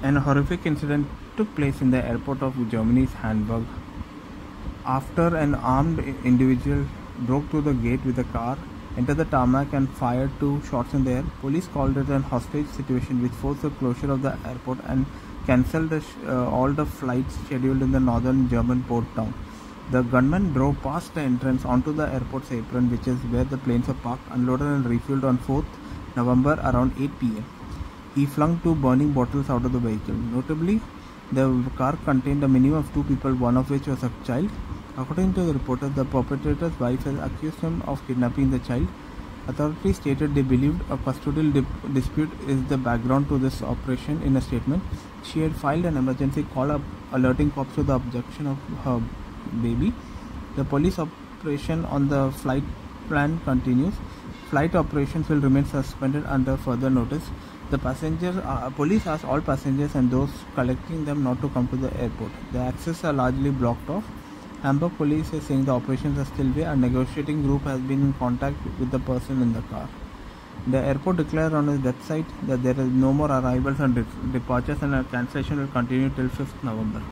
An horrific incident took place in the airport of Germany's Hamburg after an armed individual broke through the gate with a car, entered the tarmac, and fired two shots in the air. Police called it a hostage situation which forced the closure of the airport and cancelled the sh- uh, all the flights scheduled in the northern German port town. The gunman drove past the entrance onto the airport's apron, which is where the planes are parked, unloaded, and refueled on 4th November around 8 pm. He flung two burning bottles out of the vehicle. Notably, the car contained a minimum of two people, one of which was a child. According to the reporter, the perpetrator's wife has accused him of kidnapping the child. Authorities stated they believed a custodial dip- dispute is the background to this operation in a statement. She had filed an emergency call up alerting cops to the abduction of her baby. The police operation on the flight plan continues. Flight operations will remain suspended under further notice. The passengers, uh, police asked all passengers and those collecting them not to come to the airport. The access are largely blocked off. Hamburg police is saying the operations are still there. A negotiating group has been in contact with the person in the car. The airport declared on its website that there is no more arrivals and de- departures and a cancellation will continue till 5th November.